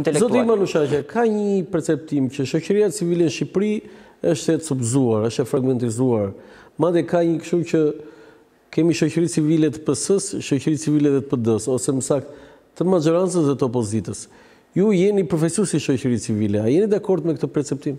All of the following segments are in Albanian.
intelektual. Zoti Manushaqe, ka një perceptim që shoqëria civile në Shqipëri është e copëzuar, është e fragmentizuar. Madje ka një, kështu, që kemi shoqëri civile të PS-së, shoqëri civile dhe të PD-së, ose më saktë, të maxhorancës dhe të opozitës. Ju jeni përfaqësues i shoqërisë civile, a jeni dakord me këtë perceptim?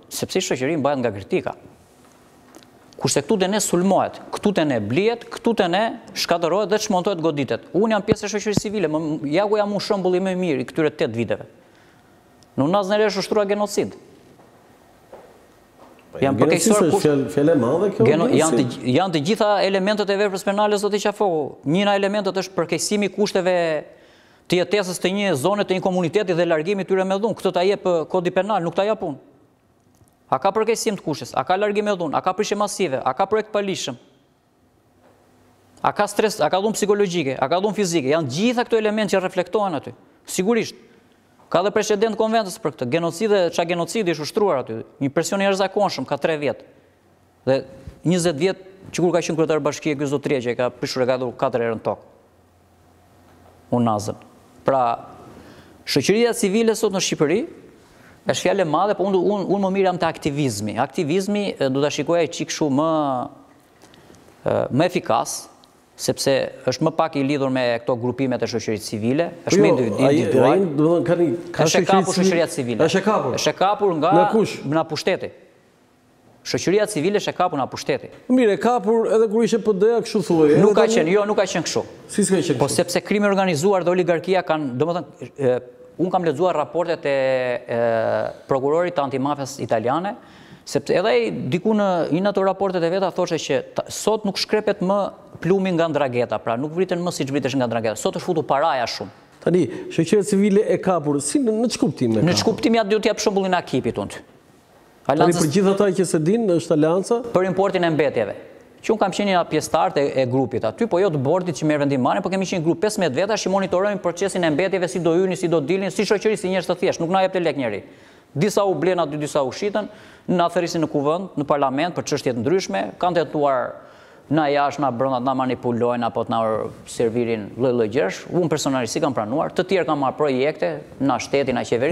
Sepse shoqëria mbahet nga kritika. Kurse këtu te ne sulmohet, këtu te ne blihet, këtu te ne shkatërrohet dhe çmontohet, goditet. Unë jam pjesë e shoqërisë civile, ja ku jam unë shembulli më i mirë i këtyre tetë viteve. Në Unazën e Re është ushtruar genocid. Po, janë përkeqësuar kush... Fjalë e madhe kjo. Geno, janë të, janë të gjitha elementët e veprës penale zoti Qafoku. Një nga elementët është përkeqësimi i kushteve të jetesës të një zone të një komuniteti dhe largimi i tyre me dhunë, këtë ta jep kodi penal, nuk ta jap unë. A ka përkeqësim të kushteve, a ka largim me dhunë, a ka prishje masive, a ka projekt të paligjshëm, a ka stres, a ka dhunë psikologjike, a ka dhunë fizike, janë të gjitha këto elemente që reflektohen aty, sigurisht, Ka dhe precedent konventës për këtë, genocid, ça genocidi është ushtruar aty, një presion i jashtëzakonshëm, ka tre vjet, dhe 20 vjet që kur ka qënë kryetar bashkie, ky zotëria që e ka prishur e ka hedhur 4 herë në tokë. unazën. Pra, shoqëria civile sot në Shqipëri, është fjalë e madhe, po unë, unë, unë më mirë jam te aktivizmi. Aktivizmi do ta shikoja një çikë shumë më, më efikas, sepse është më pak i lidhur me këto grupimet e shoqërisë civile, po është jo, më individual. Është e kapur shoqëria civile. Është e kapur. Është e kapur nga, nga pushteti. Shoqëria civile është e kapur nga pushteti. Po mirë e kapur edhe kur ishte PD-ja kështu thuhej. Nuk ka qenë, jo nuk ka qenë kështu. Si s'ka qenë kështu? Po sepse krimi i organizuar dhe oligarkia kanë, domethënë, unë kam lexuar raportet e prokurorit të antimafias italiane, sepse edhe ai diku në një nga ato raportet e veta thoshte që sot nuk shkrepet më plumi nga ndrageta, pra nuk vriten më siç vritesh nga ndrageta. Sot është futur paraja shumë. Tani, shoqëria civile e kapur, si në ç'kuptim e kapur? Në ç'kuptim ja do ta jap shembullin e AKIP-it unë. Tani për gjithë ata që s'e dinë, është Aleanca? për importin e mbetjeve. Që unë kam qenë nga pjesëtarët e grupit aty, po jo të bordit që merr vendimmarrjen, po kemi qenë grup pesëmbëdhjetë vetash që monitoronim procesin e mbetjeve si do hynin, si do dilnin, si shoqëri, si njerëz të thjeshtë, nuk na jepte lekë njeri. Disa u blenë aty, disa u shitën, na thërrisnin në Kuvend, në Parlament për çështje të ndryshme, kanë tentuar nga jashtë, nga brenda të na manipulojnë apo të na servirin lloj-lloj gjërash. Unë personalisht s'i kam pranuar. Të tjerë kanë marrë projekte, nga shteti, nga qeveria.